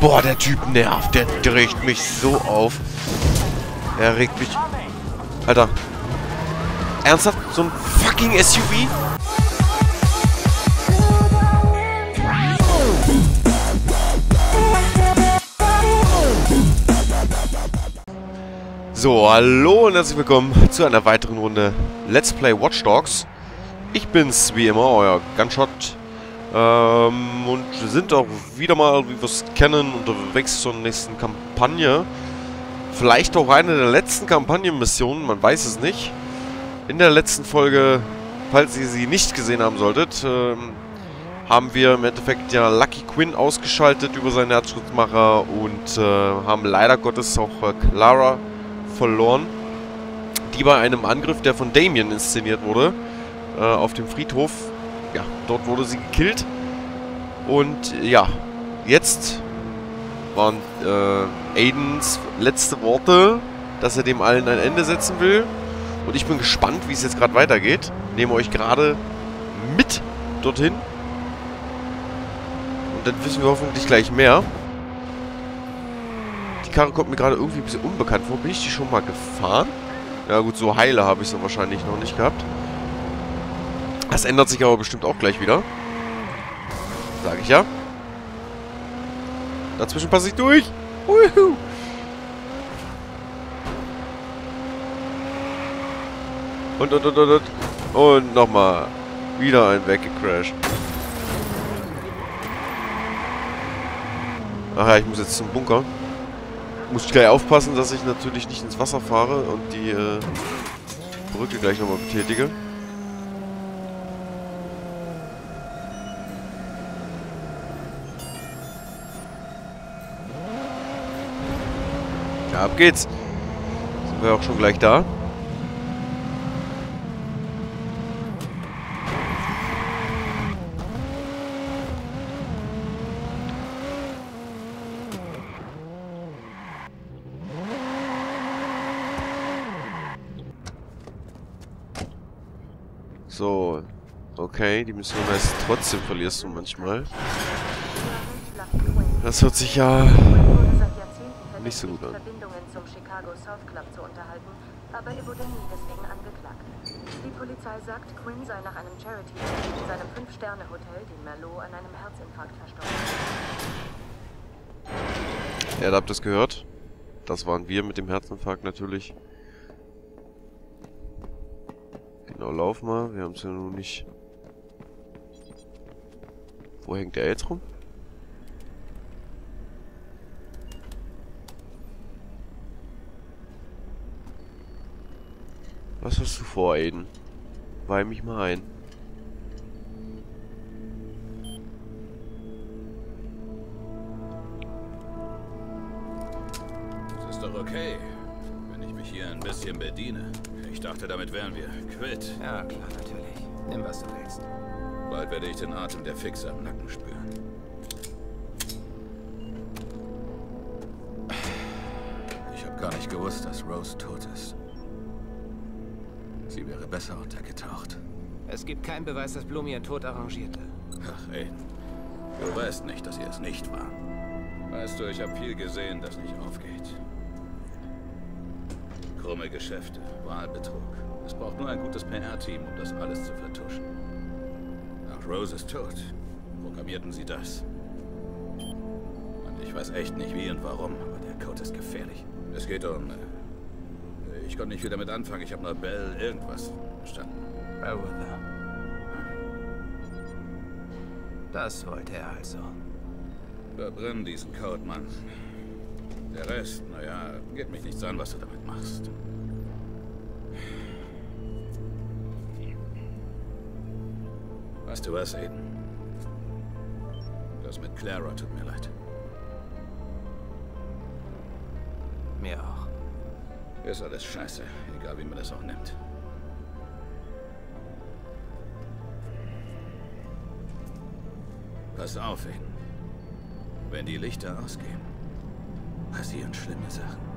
Boah, der Typ nervt. Der regt mich so auf. Er regt mich... Alter. Ernsthaft? So ein fucking SUV? So, hallo und herzlich willkommen zu einer weiteren Runde Let's Play Watch Dogs. Ich bin's, wie immer, euer Gunshot. Ähm, und wir sind auch wieder mal, wie wir es kennen, unterwegs zur nächsten Kampagne. Vielleicht auch eine der letzten Kampagnenmissionen, man weiß es nicht. In der letzten Folge, falls ihr sie nicht gesehen haben solltet, ähm, haben wir im Endeffekt ja Lucky Quinn ausgeschaltet über seinen Herzschrittmacher und äh, haben leider Gottes auch äh, Clara verloren, die bei einem Angriff, der von Damien inszeniert wurde, äh, auf dem Friedhof, ja, dort wurde sie gekillt. Und ja, jetzt waren äh, Aidens letzte Worte, dass er dem allen ein Ende setzen will. Und ich bin gespannt, wie es jetzt gerade weitergeht. Nehme euch gerade mit dorthin. Und dann wissen wir hoffentlich gleich mehr. Die Karre kommt mir gerade irgendwie ein bisschen unbekannt vor. Bin ich die schon mal gefahren? Ja gut, so heile habe ich sie wahrscheinlich noch nicht gehabt. Das ändert sich aber bestimmt auch gleich wieder. Sag ich ja. Dazwischen passe ich durch. Uhuhu. Und, und, und, und, und. Und nochmal. Wieder ein weggecrashed. Ach ja, ich muss jetzt zum Bunker. Muss ich gleich aufpassen, dass ich natürlich nicht ins Wasser fahre und die äh, Brücke gleich nochmal betätige. Ja, ab geht's. Sind wir auch schon gleich da. So. Okay, die Mission heißt trotzdem verlierst du manchmal. Das hört sich ja nicht so gut an. Chicago South Club zu unterhalten, aber er wurde nie deswegen angeklagt. Die Polizei sagt, Quinn sei nach einem Charity in seinem Fünf-Sterne-Hotel, den Merlot, an einem Herzinfarkt verstorben. Ja, da habt ihr es gehört. Das waren wir mit dem Herzinfarkt natürlich. Genau, lauf mal. Wir haben es ja nun nicht... Wo hängt der jetzt rum? Was hast du vor, Aiden? Weih mich mal ein. Das ist doch okay, wenn ich mich hier ein bisschen bediene. Ich dachte, damit wären wir quitt. Ja, klar, natürlich. Nimm, was du willst. Bald werde ich den Atem der Fixe am Nacken spüren. Ich habe gar nicht gewusst, dass Rose tot ist. Sie wäre besser untergetaucht. Es gibt keinen Beweis, dass Blum ihren Tod arrangierte. Ach, ey. Du weißt nicht, dass sie es nicht war. Weißt du, ich habe viel gesehen, das nicht aufgeht. Krumme Geschäfte, Wahlbetrug. Es braucht nur ein gutes PR-Team, um das alles zu vertuschen. Ach, Rose ist tot. Programmierten sie das. Und ich weiß echt nicht wie und warum, aber der Code ist gefährlich. Es geht um... Ich konnte nicht viel damit anfangen. Ich habe nur Bell irgendwas verstanden. Bellwether. Das wollte er also. Verbrenn diesen Code, Mann. Der Rest, naja, geht mich nichts an, was du damit machst. Weißt du was, Aiden? Das mit Clara tut mir leid. Ist alles scheiße, egal wie man das auch nimmt. Pass auf, Aiden. Wenn die Lichter ausgehen, passieren schlimme Sachen.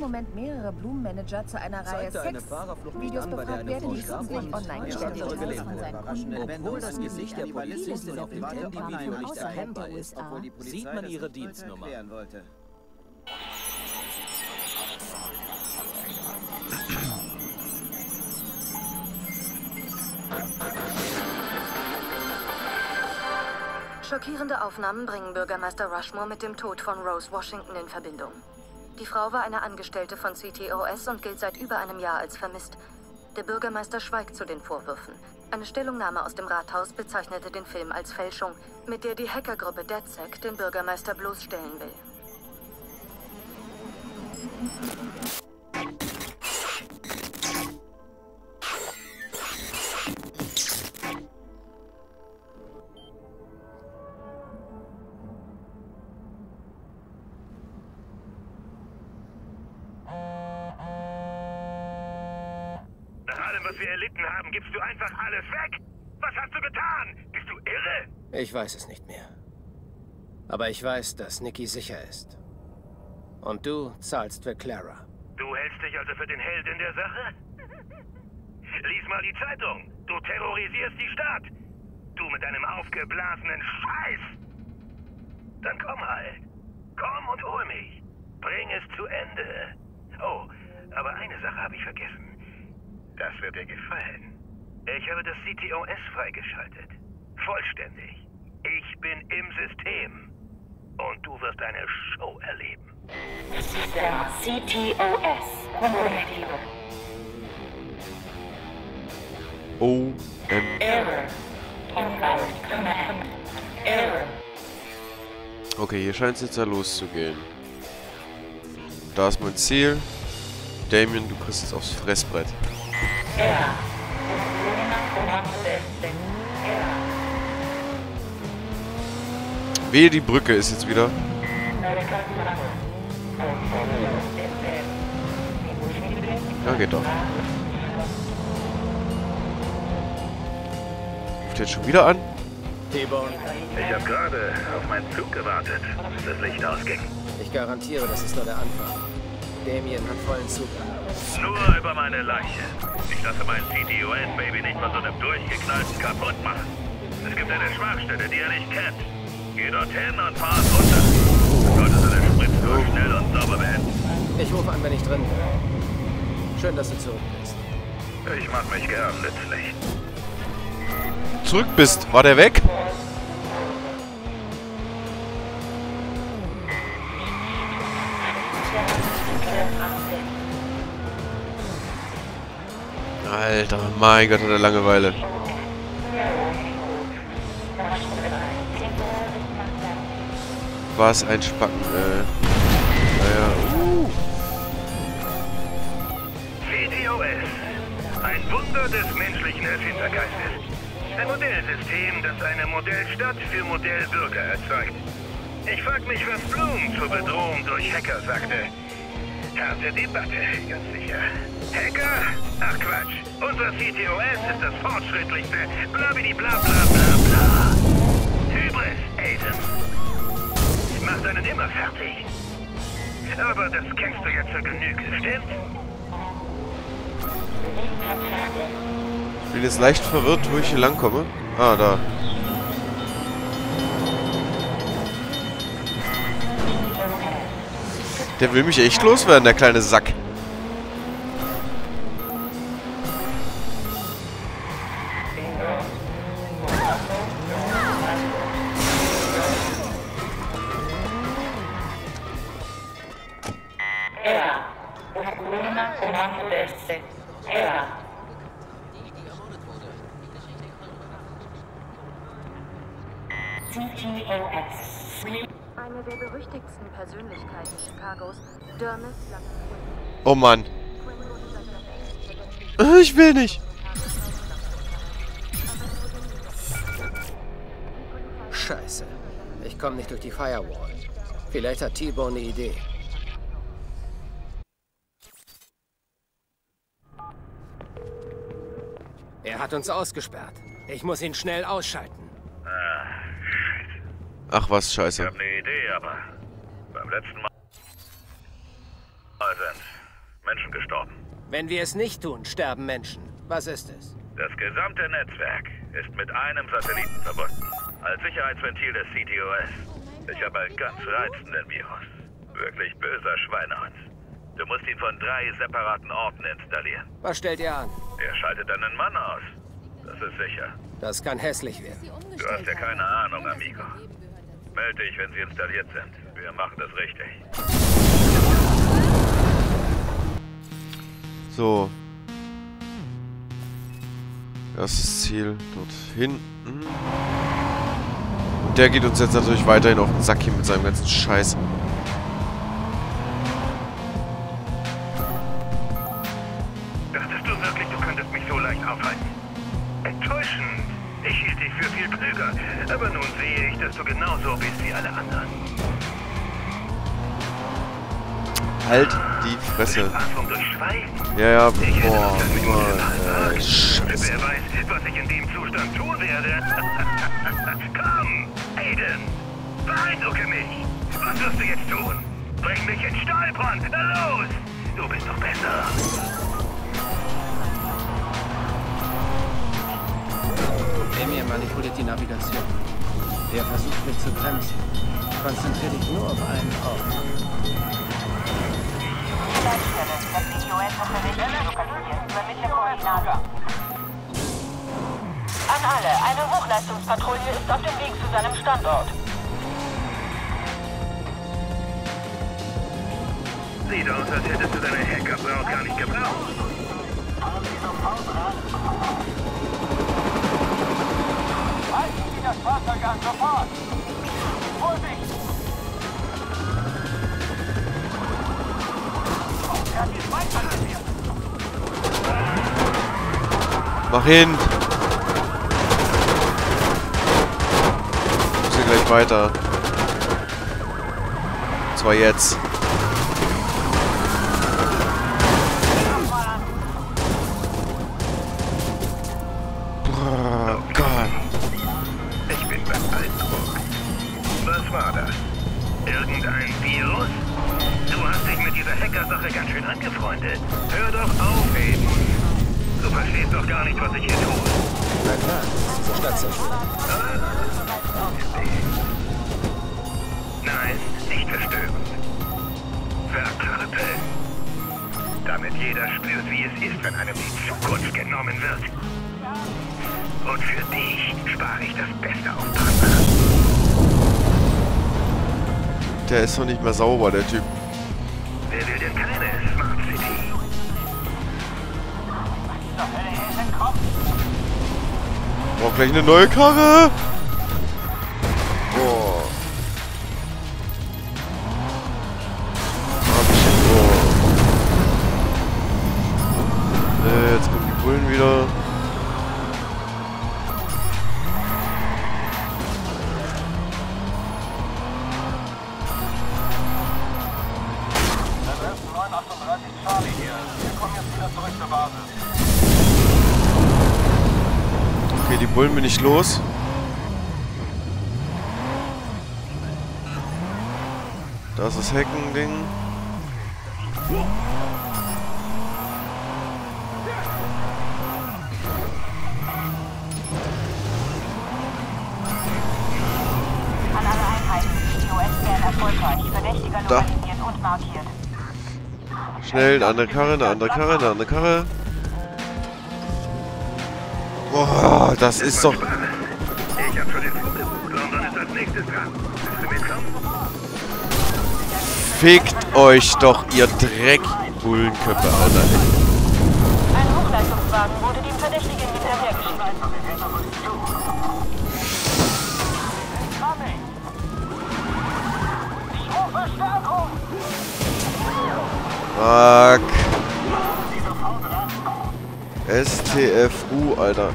Diesem Moment mehrere Blumenmanager zu einer Reihe Sex-Videos befragt werden, die kürzlich online gestellt wurden. Obwohl das Gesicht der Polizistin auf dem Handyvideo nicht erkennbar ist, sieht man ihre Dienstnummer. Schockierende Aufnahmen bringen Bürgermeister Rushmore mit dem Tod von Rose Washington in Verbindung. Die Frau war eine Angestellte von CTOS und gilt seit über einem Jahr als vermisst. Der Bürgermeister schweigt zu den Vorwürfen. Eine Stellungnahme aus dem Rathaus bezeichnete den Film als Fälschung, mit der die Hackergruppe DedSec den Bürgermeister bloßstellen will. Ich weiß es nicht mehr. Aber ich weiß, dass Nikki sicher ist. Und du zahlst für Clara. Du hältst dich also für den Held in der Sache? Lies mal die Zeitung. Du terrorisierst die Stadt. Du mit deinem aufgeblasenen Scheiß. Dann komm halt. Komm und hol mich. Bring es zu Ende. Oh, aber eine Sache habe ich vergessen. Das wird dir gefallen. Ich habe das CTOS freigeschaltet. Vollständig. Ich bin im System. Und du wirst eine Show erleben. Sistema CTOS. O M Error. Error. Okay, hier scheint es jetzt ja loszugehen. Da ist mein Ziel. Damien, du kriegst jetzt aufs Fressbrett. Error. Wehe, die Brücke ist jetzt wieder. Ja, geht doch. Ruft jetzt schon wieder an? Ich habe gerade auf meinen Zug gewartet, bis das Licht ausging. ich garantiere, das ist nur der Anfang. Damien hat vollen Zug. Nur über meine Leiche. Ich lasse mein CTOS-Baby nicht von so einem durchgeknallten kaputt machen. Es gibt eine Schwachstelle, die er nicht kennt. Geh dorthin und fahr runter. Du solltest eine Spritztour schnell und sauber beenden. Ich rufe an, wenn ich drin bin. Schön, dass du zurück bist. Ich mach mich gern nützlich. Zurück bist. War der weg? Alter, mein Gott, hat er Langeweile. Was ein Spacken, äh. Naja, uh. CTOS. Ein Wunder des menschlichen Erfindergeistes. Ein Modellsystem, das eine Modellstadt für Modellbürger erzeugt. Ich frag mich, was Bloom zur Bedrohung durch Hacker sagte. Harte Debatte, ganz sicher. Hacker? Ach Quatsch. Unser CTOS ist das fortschrittlichste. Blabidi bla bla bla bla. Hybris, Aiden. Macht einen immer fertig. Aber das kennst du jetzt zur Genüge, stimmt? Ich bin jetzt leicht verwirrt, wo ich hier langkomme. Ah, da. Der will mich echt loswerden, der kleine Sack. Mann. Äh, Ich will nicht. Scheiße. Ich komme nicht durch die Firewall. Vielleicht hat T-Bone eine Idee. Er hat uns ausgesperrt. Ich muss ihn schnell ausschalten. Ach was, scheiße. eine Idee, aber beim letzten Mal... Menschen gestorben. Wenn wir es nicht tun, sterben Menschen. Was ist es? Das gesamte Netzwerk ist mit einem Satelliten verbunden. Als Sicherheitsventil des CTOS. Ich habe einen ganz reizenden Virus. Wirklich böser Schweinehund. Du musst ihn von drei separaten Orten installieren. Was stellt ihr an? Er schaltet einen Mann aus. Das ist sicher. Das kann hässlich werden. Du hast ja keine Ahnung, Amigo. Melde dich, wenn sie installiert sind. Wir machen das richtig. So. Erstes Ziel dort hinten. Und der geht uns jetzt natürlich weiterhin auf den Sack hier mit seinem ganzen Scheiß. Schweigen. Ja, ja, boah, Mann, äh. Scheiße. Wer weiß, was ich in dem Zustand tun werde. Komm, Aiden, beeindrucke mich. Was wirst du jetzt tun? Bring mich in. Na los! Du bist doch besser. Emir manipuliert die Navigation. Er versucht mich zu bremsen. Konzentriere dich nur auf einen Ort. An alle. Eine Hochleistungspatrouille ist auf dem Weg zu seinem Standort. Sieht aus, als hättest du deine Hackerbraut gar nicht gebraucht. Halten Sie das Fahrzeug an, sofort! Vorsicht! Er geht weiter an Mach hin! Muss hier gleich weiter. Und zwar jetzt. Und für dich spare ich das Beste auf Partner. Der ist doch nicht mehr sauber, der Typ. Wer will denn keine Smart City? Braucht gleich eine neue Karre. Los. Da ist das Hecken-Ding. Da. Schnell, eine andere Karre, eine andere Karre, eine andere Karre. Willst du mitkommen? Fickt euch doch, ihr Dreck-Bullenköpfe, Alter. Ein Hochleistungswagen wurde dem Verdächtigen hinterhergeschickt. Fuck. STFU, Alter.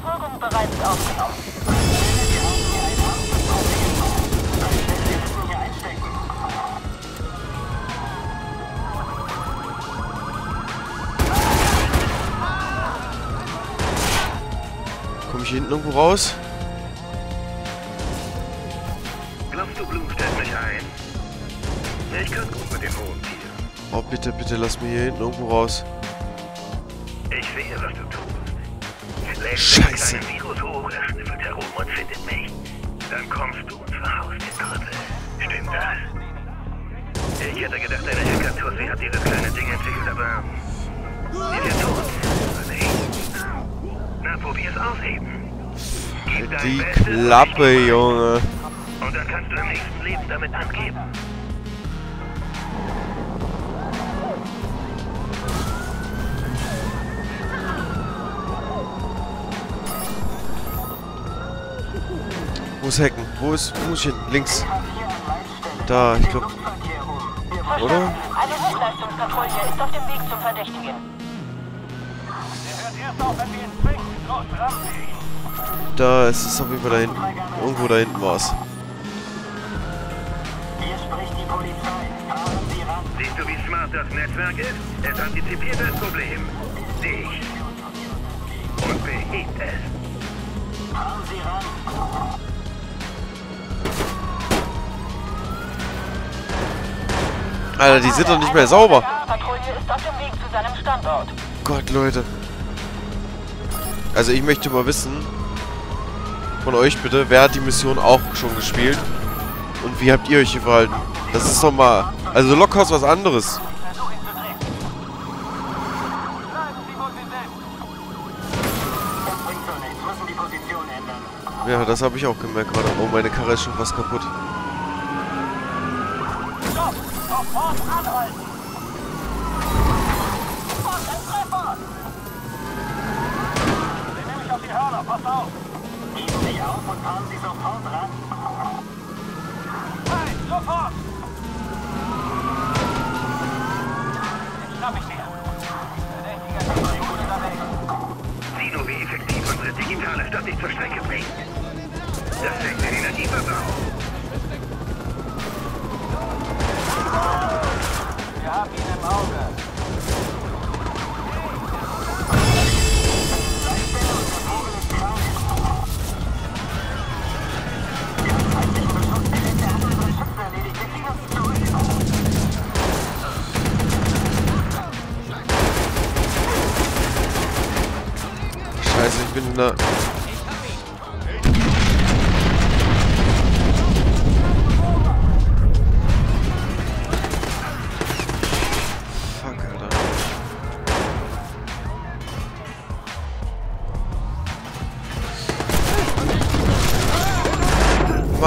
Versorgung bereits aufgenommen. Komm ich hinten irgendwo raus? Glaubst du, Blum stellt mich ein? Ich kann gut mit dem hohen Tier. Oh, bitte, bitte, lass mich hier hinten irgendwo raus. Ich sehe, was du tust. Scheiße. Dann kommst du und verhaust den Krüppel. Stimmt das? Ich hätte gedacht, deine Hackertussi hat dieses kleine Ding entwickelt, aber... Ist er tot? Nicht? Na, probier's aus eben. Gib dein Die Bestes, Klappe, Junge. Und dann kannst du im nächsten Leben damit angeben. Wo ist Hacken? Wo ist... Wo muss ich hin? Links. Da, ich glaube... Oder? Eine Hochleistungspatrouille ist auf dem Weg zum Verdächtigen. Da ist es auf jeden Fall da hinten. Irgendwo da hinten war es. Hier spricht die Polizei. Fahren Sie ran. Siehst du, wie smart das Netzwerk ist? Es antizipiert das Problem. Dich. Und behebt es. Fahren Sie ran. Alter, die sind doch nicht mehr sauber. Ist. Gott, Leute. Also ich möchte mal wissen, von euch bitte, wer hat die Mission auch schon gespielt? Und wie habt ihr euch hier verhalten? Das ist doch mal... Also Lockhaus was anderes. Ja, das habe ich auch gemerkt gerade. Oh, meine Karre ist schon fast kaputt. Sofort anhalten! Und ein Treffer! Sie nehmen mich auf die Hörner. Pass auf! Geben Sie auf und fahren Sie sofort ran. Nein, sofort! Jetzt schnapp ich Sie. Verdächtiger ist gut unterwegs. Sieh nur, wie effektiv unsere digitale Stadt dich zur Strecke bringt. Das senkt den Energieverbrauch. Haben ihn im Auge. Ich bin in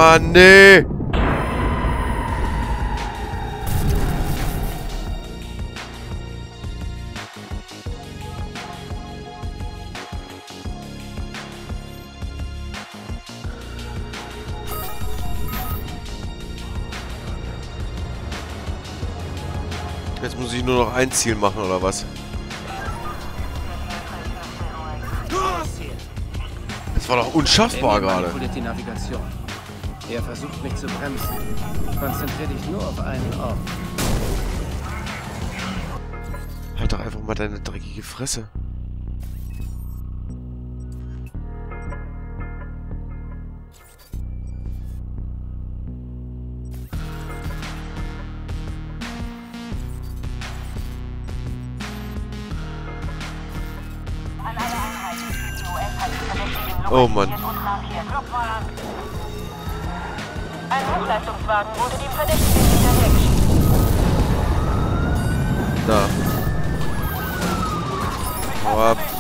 Mann, nee! Jetzt muss ich nur noch ein Ziel machen, oder was? Das war doch unschaffbar gerade. Er versucht mich zu bremsen. Konzentrier dich nur auf einen Ort. Halt doch einfach mal deine dreckige Fresse. An alle Hochleistungswagen wurde dem Verdächtigen hinterhergeschickt. Da. Hau ab.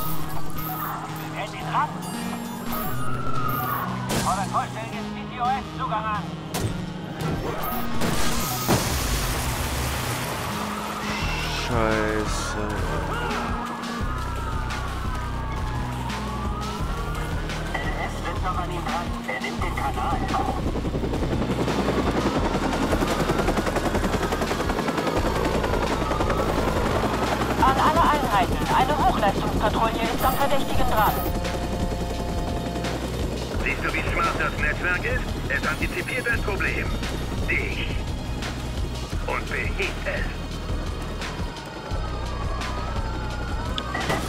Netzwerk ist? Es antizipiert das Problem. Dich. Und behebt es.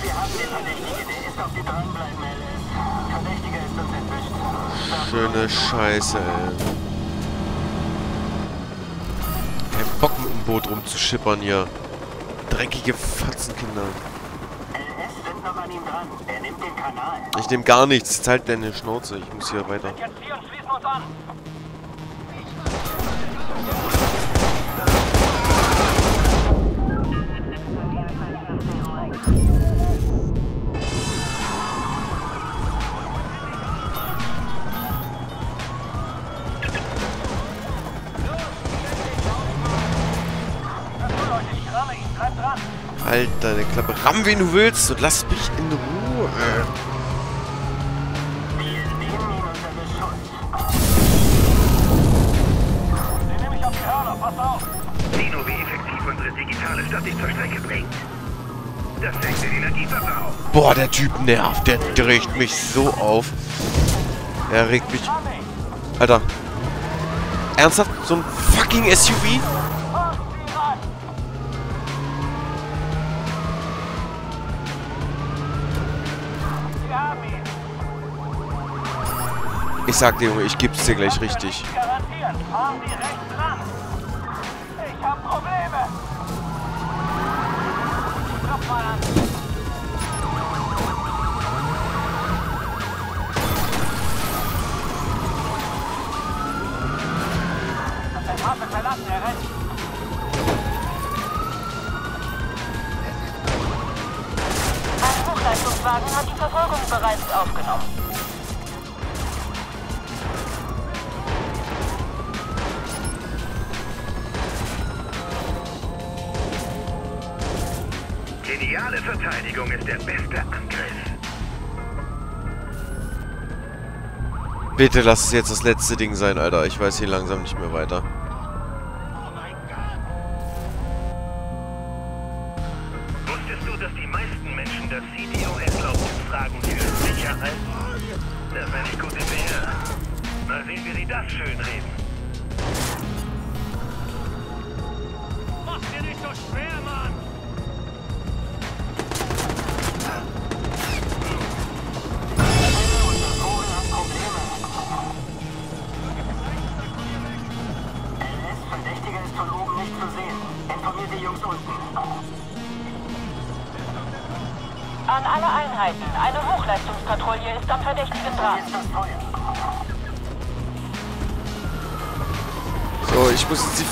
Wir haben den Verdächtigen. Der ist auf die dranbleiben, LS. Verdächtiger ist uns entwischt. Schöne Scheiße, ey. Kein Bock mit dem Boot rumzuschippern hier. Dreckige Fatzenkinder. LS sind noch an ihm dran. Er nimmt den Kanal. Ich nehme gar nichts. Halt deine Schnauze. Ich muss hier weiter. An. Halt deine Klappe. Ramm, wen du willst und lass mich in Ruhe. Boah, der Typ nervt. Der regt mich so auf. Er regt mich... Alter. Ernsthaft? So ein fucking SUV? Ich sag dir, Junge, ich geb's dir gleich richtig. Aufgenommen. Geniale Verteidigung ist der beste Angriff. Bitte lass es jetzt das letzte Ding sein, Alter. Ich weiß hier langsam nicht mehr weiter.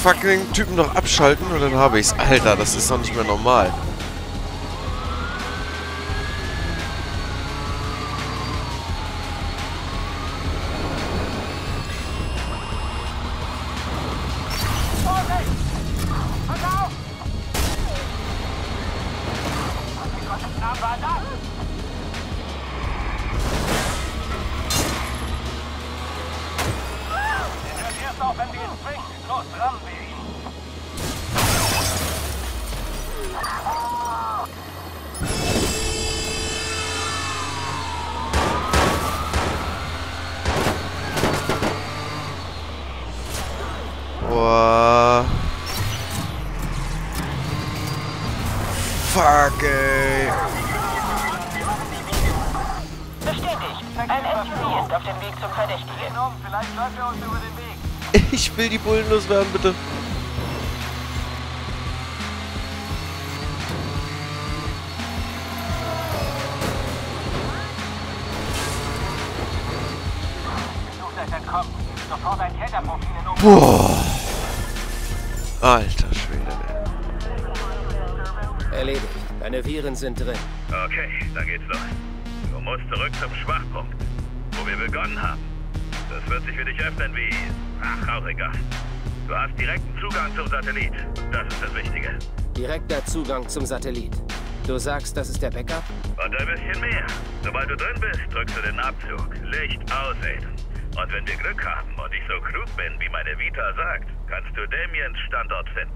Fucking Typen noch abschalten und dann habe ich's. Alter, das ist doch nicht mehr normal. Ich will die Bullen loswerden, bitte. Boah. Alter Schwede. Erledigt. Deine Viren sind drin. Okay, dann geht's los. Du musst zurück zum Schwachpunkt, hast direkten Zugang zum Satellit. Das ist das Wichtige. Direkter Zugang zum Satellit. Du sagst, das ist der Backup? Und ein bisschen mehr. Sobald du drin bist, drückst du den Abzug. Licht aus, Aiden. Und wenn wir Glück haben und ich so klug bin, wie meine Vita sagt, kannst du Damiens Standort finden.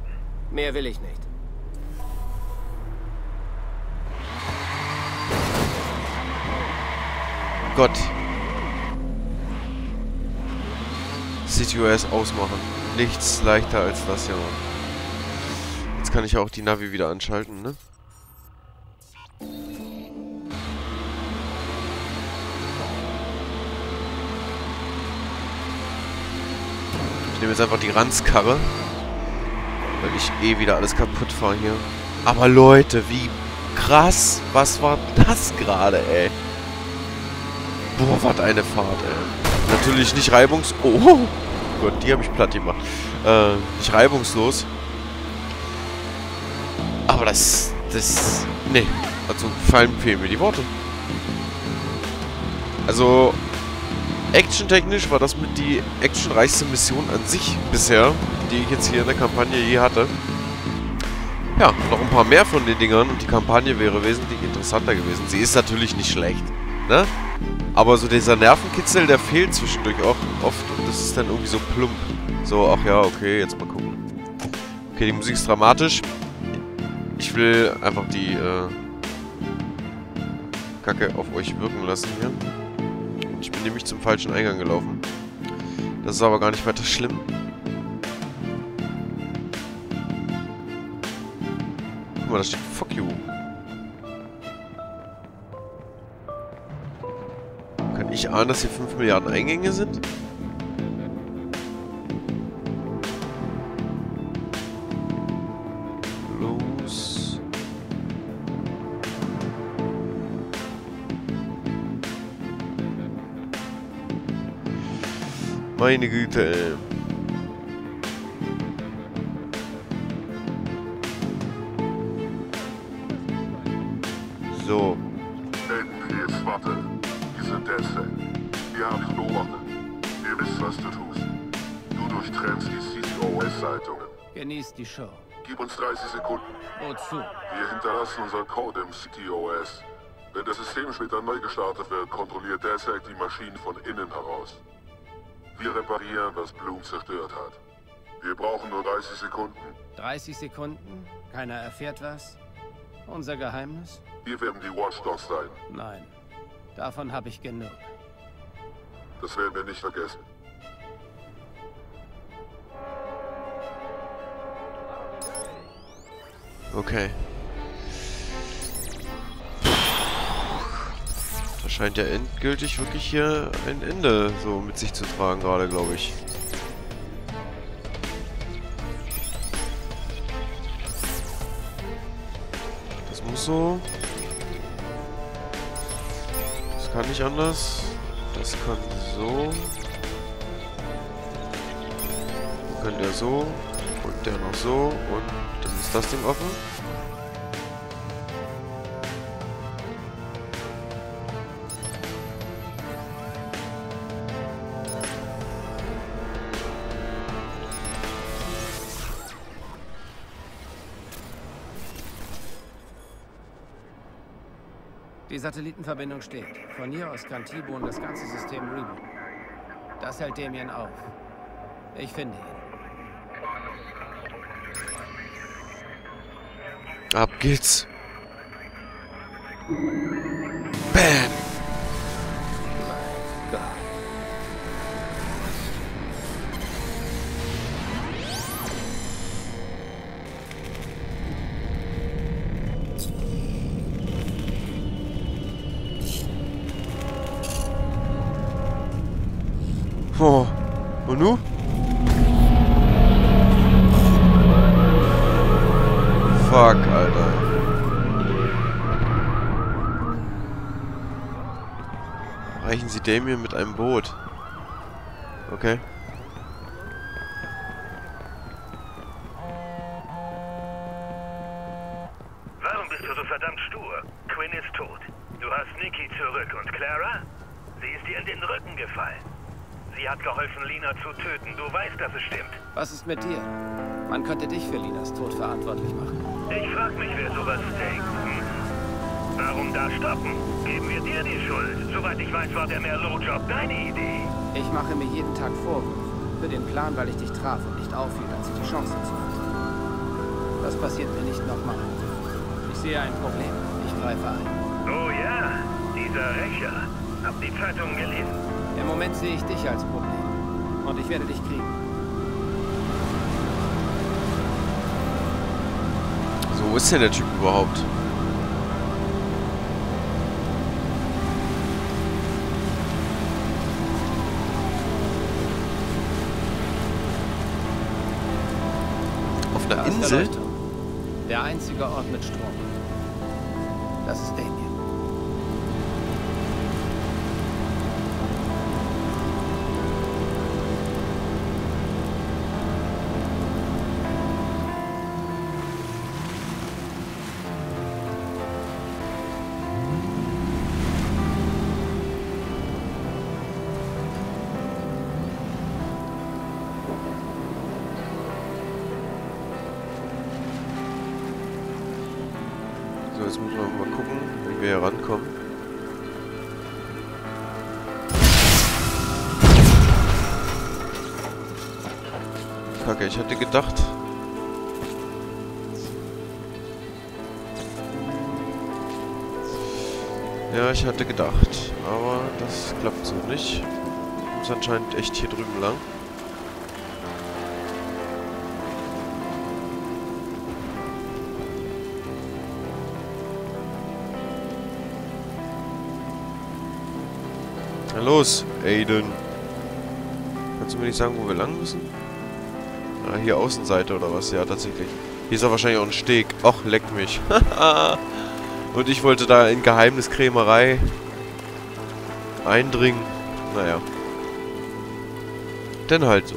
Mehr will ich nicht. Gott. CTOS ausmachen nichts leichter als das hier. Jetzt kann ich auch die Navi wieder anschalten, ne? Ich nehme jetzt einfach die Ranzkarre. Weil ich eh wieder alles kaputt fahre hier. Aber Leute, wie krass. Was war das gerade, ey? Boah, was eine Fahrt, ey. Natürlich nicht reibungs... Oh! Gott, die habe ich platt gemacht. Äh, nicht reibungslos. Aber das... Das... Nee. Also, fallen, fehlen mir die Worte. Also... Actiontechnisch war das mit die actionreichste Mission an sich bisher, die ich jetzt hier in der Kampagne je hatte. Ja, noch ein paar mehr von den Dingern und die Kampagne wäre wesentlich interessanter gewesen. Sie ist natürlich nicht schlecht, ne? Aber so dieser Nervenkitzel, der fehlt zwischendurch auch oft und das ist dann irgendwie so plump. So, ach ja, okay, jetzt mal gucken. Okay, die Musik ist dramatisch. Ich will einfach die äh, Kacke auf euch wirken lassen hier. Ich bin nämlich zum falschen Eingang gelaufen. Das ist aber gar nicht weiter schlimm. Guck mal, da steht Fuck you. Ich ahnen, dass hier 5 Milliarden Eingänge sind? Los. Meine Güte, ey. Show. Gib uns 30 Sekunden. Wozu? Wir hinterlassen unser Code im CTOS. Wenn das System später neu gestartet wird, kontrolliert Deathcell die Maschinen von innen heraus. Wir reparieren, was Bloom zerstört hat. Wir brauchen nur 30 Sekunden. 30 Sekunden? Keiner erfährt was? Unser Geheimnis? Wir werden die Watchdogs sein. Nein. Davon habe ich genug. Das werden wir nicht vergessen. Okay. Das scheint ja endgültig wirklich hier ein Ende so mit sich zu tragen gerade, glaube ich. Das muss so. Das kann nicht anders. Das kann so. Dann kann der so. Und der noch so. Und ist das Ding offen. Die Satellitenverbindung steht. Von hier aus kann T-Bone das ganze System rebooten. Das hält Damien auf. Ich finde ihn. Ab geht's. Bam. Damien mit einem Boot. Okay. Warum bist du so verdammt stur? Quinn ist tot. Du hast Nikki zurück und Clara? Sie ist dir in den Rücken gefallen. Sie hat geholfen, Lina zu töten. Du weißt, dass es stimmt. Was ist mit dir? Man könnte dich für Linas Tod verantwortlich machen. Ich frag mich, wer sowas denkt. Hm? Warum da stoppen? Geben wir dir die Schuld. Soweit ich weiß, war der Merlot-Job deine Idee. Ich mache mir jeden Tag Vorwürfe. Für den Plan, weil ich dich traf und nicht aufhielt, als ich die Chance dazu hatte. Das passiert mir nicht nochmal. Ich sehe ein Problem. Ich greife ein. Oh ja, dieser Rächer. Hab die Zeitung gelesen. Im Moment sehe ich dich als Problem. Und ich werde dich kriegen. So, wo ist denn der Typ überhaupt? Insel? der einzige Ort mit Strom. Das ist Damien. Hätte gedacht... Ja, ich hatte gedacht. Aber das klappt so nicht. Muss anscheinend echt hier drüben lang. Na los, Aiden. Kannst du mir nicht sagen, wo wir lang müssen? Ah, hier Außenseite oder was? Ja, tatsächlich. Hier ist ja wahrscheinlich auch ein Steg. Och, leck mich. Und ich wollte da in Geheimniskrämerei eindringen. Naja. Denn halt so.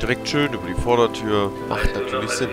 Direkt schön über die Vordertür. Macht natürlich Sinn.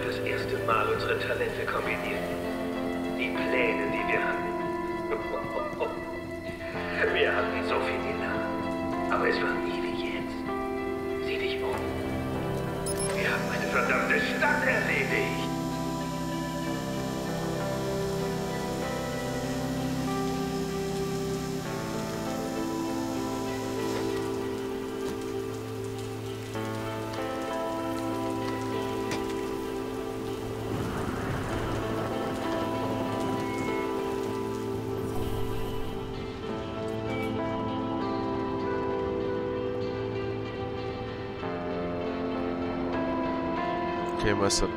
Okay, Meister.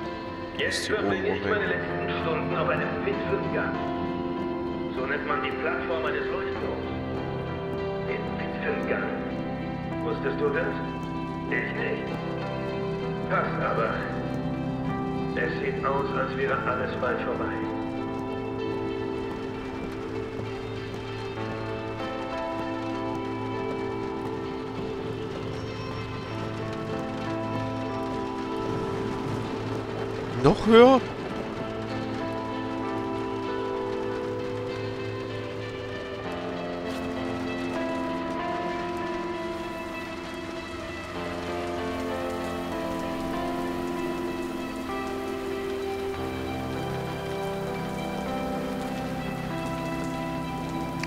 Jetzt verbringe ich meine letzten Stunden auf einem Witwengang. So nennt man die Plattform eines Leuchtturms. Den Witwengang. Wusstest du das? Ich nicht. Passt aber. Es sieht aus, als wäre alles bald vorbei. Noch höher?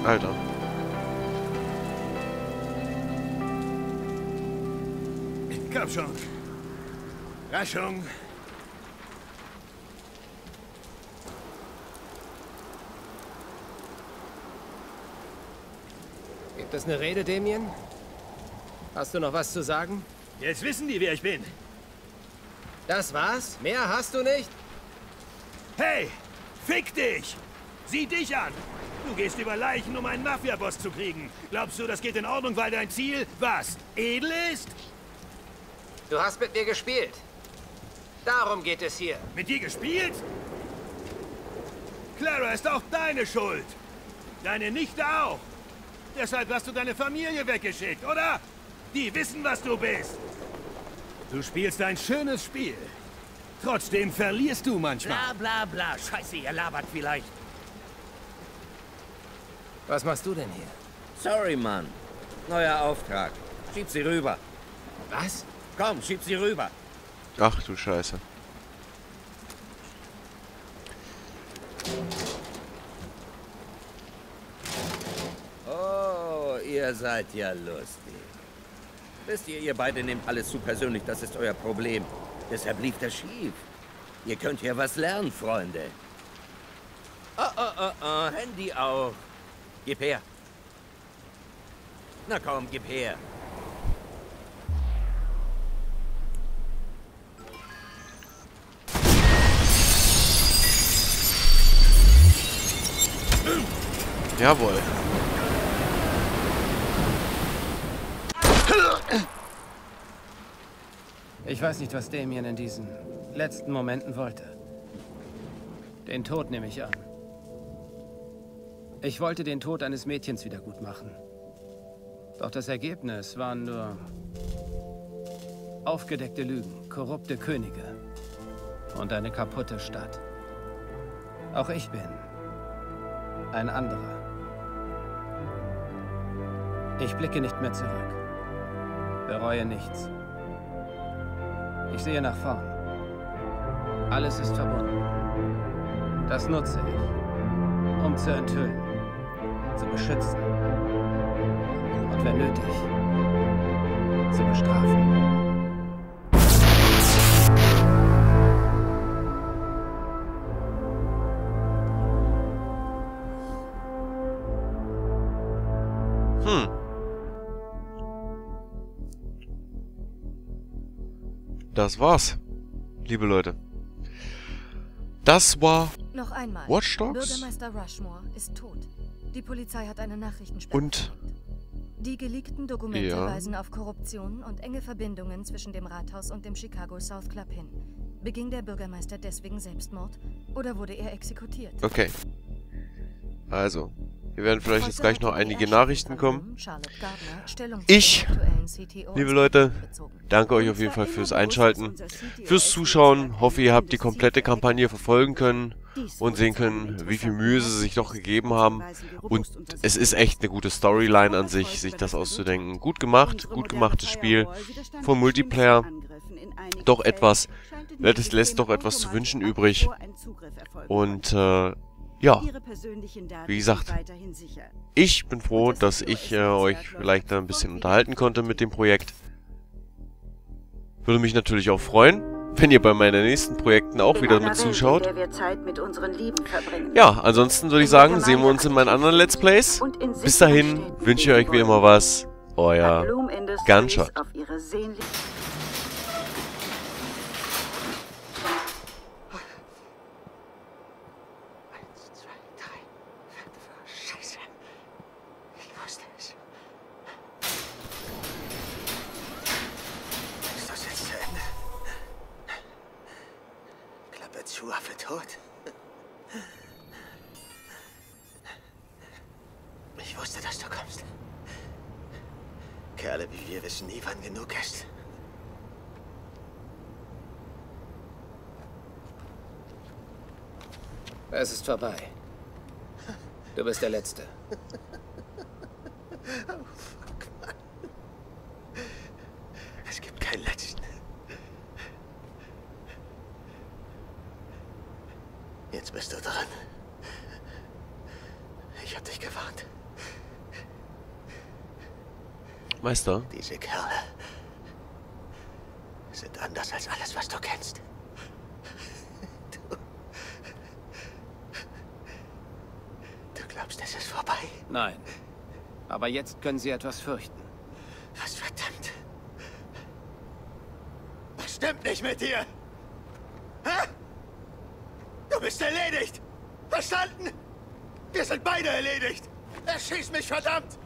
Alter. Komm schon. Raschung. Es eine Rede, Damien? Hast du noch was zu sagen? Jetzt wissen die, wer ich bin. Das war's? Mehr hast du nicht? Hey, fick dich! Sieh dich an! Du gehst über Leichen, um einen Mafia-Boss zu kriegen. Glaubst du, das geht in Ordnung, weil dein Ziel, was, edel ist? Du hast mit mir gespielt. Darum geht es hier. Mit dir gespielt? Clara ist auch deine Schuld. Deine Nichte auch. Deshalb hast du deine Familie weggeschickt, oder? Die wissen, was du bist. Du spielst ein schönes Spiel. Trotzdem verlierst du manchmal. Bla bla bla. Scheiße, ihr labert vielleicht. Was machst du denn hier? Sorry, Mann. Neuer Auftrag. Schieb sie rüber. Was? Komm, schieb sie rüber. Ach du Scheiße. Oh, ihr seid ja lustig. Wisst ihr, ihr beide nehmt alles zu persönlich, das ist euer Problem. Deshalb lief das schief. Ihr könnt hier was lernen, Freunde. Oh, oh, oh, oh, Handy auch. Gib her. Na komm, gib her. Jawohl. Ich weiß nicht, was Damien in diesen letzten Momenten wollte. Den Tod nehme ich an. Ich wollte den Tod eines Mädchens wiedergutmachen. Doch das Ergebnis waren nur aufgedeckte Lügen, korrupte Könige und eine kaputte Stadt. Auch ich bin ein anderer. Ich blicke nicht mehr zurück. Bereue nichts. Ich sehe nach vorn. Alles ist verbunden. Das nutze ich, um zu enthüllen, zu beschützen und wenn nötig, zu bestrafen. Das war's, liebe Leute. Das war Noch einmal. Watch Dogs? Bürgermeister Rushmore ist tot. Die Polizei hat eine Nachrichtensperre. und Die geleakten Dokumente Ja. weisen auf Korruption und enge Verbindungen zwischen dem Rathaus und dem Chicago South Club hin. Beging der Bürgermeister deswegen Selbstmord oder wurde er exekutiert? okay. Also, hier werden vielleicht jetzt gleich noch einige Nachrichten kommen. Ich, liebe Leute, danke euch auf jeden Fall fürs Einschalten, fürs Zuschauen. Hoffe, ihr habt die komplette Kampagne verfolgen können und sehen können, wie viel Mühe sie sich doch gegeben haben. Und es ist echt eine gute Storyline an sich, sich das auszudenken. Gut gemacht, gut gemachtes Spiel. Vom Multiplayer doch etwas, das lässt doch etwas zu wünschen übrig. Und äh, ja, wie gesagt, ich bin froh, dass ich äh, euch vielleicht ein bisschen unterhalten konnte mit dem Projekt. Würde mich natürlich auch freuen, wenn ihr bei meinen nächsten Projekten auch wieder mit zuschaut. Ja, ansonsten würde ich sagen, sehen wir uns in meinen anderen Let's Plays. Bis dahin wünsche ich euch wie immer was. Euer Gunshot. Ist das jetzt zu Ende? Klappe zu, Affe tot. Ich wusste, dass du kommst. Kerle wie wir wissen nie, wann genug ist. Es ist vorbei. Du bist der Letzte. Oh, fuck, Mann. Es gibt keinen letzten. Jetzt bist du dran. Ich hab dich gewarnt. Meister, Diese Kerle sind anders als alles, was du kennst. Du, du glaubst, es ist vorbei? Nein. Aber jetzt können Sie etwas fürchten. Was verdammt? Was stimmt nicht mit dir? Hä? Du bist erledigt! Verstanden? Wir sind beide erledigt! Erschieß mich, verdammt!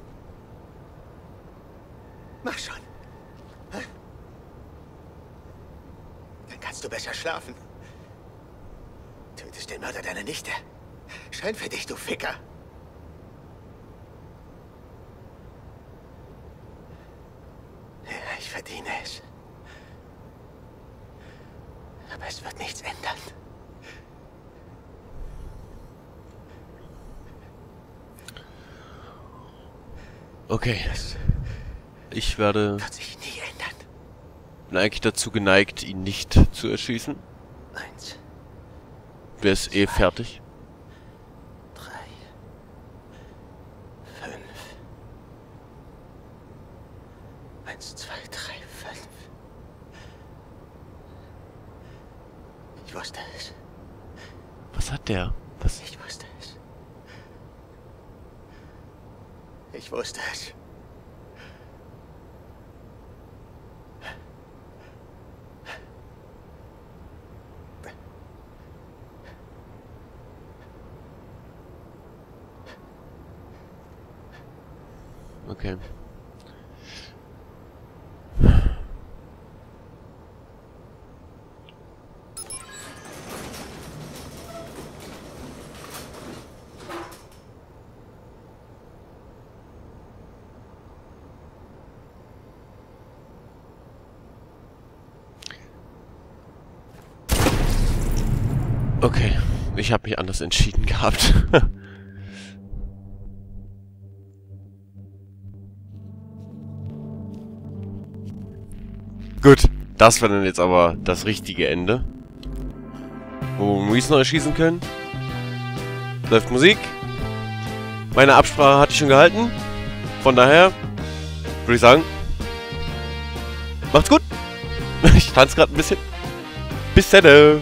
Mach schon. Dann kannst du besser schlafen. Tötest den Mörder deiner Nichte. Schön für dich, du Ficker. Ja, ich verdiene es. Aber es wird nichts ändern. okay. Ich werde... Wird sich nie ändern. Bin eigentlich dazu geneigt, ihn nicht zu erschießen. Eins, Wer ist eh fertig? Okay. Okay, ich habe mich anders entschieden gehabt. das war dann jetzt aber das richtige Ende. Wo wir Maurice noch erschießen können. Läuft Musik. Meine Absprache hatte ich schon gehalten. Von daher würde ich sagen, macht's gut. Ich tanze gerade ein bisschen. Bis dann.